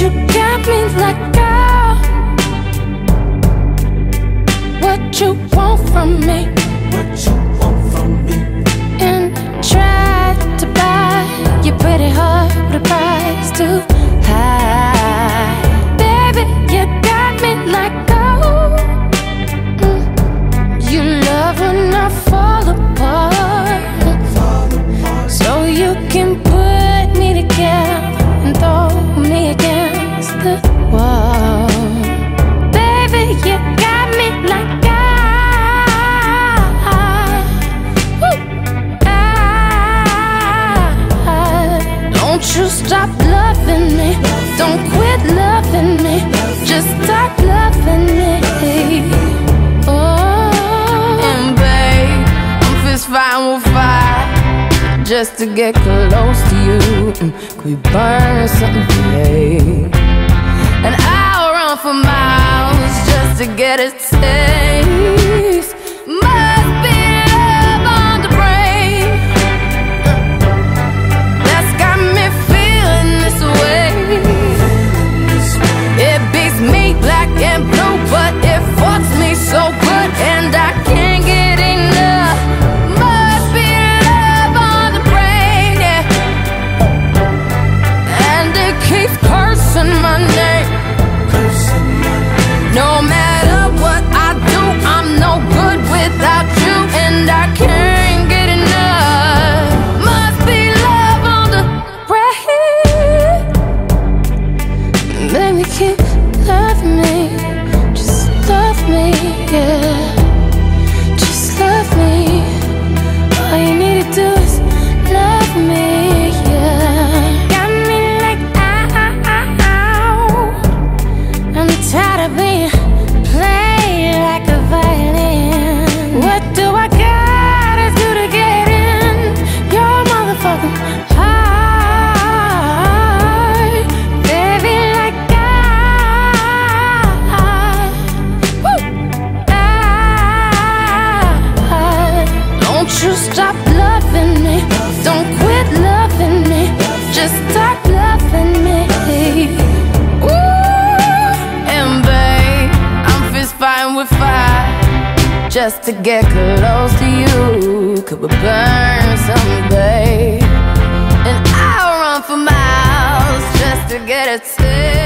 you got me. What you want from me? fine, we'll fight just to get close to you. Could we burn something today? And I'll run for miles just to get a taste. like it just to get close to you Could we burn someday? And I'll run for miles just to get a taste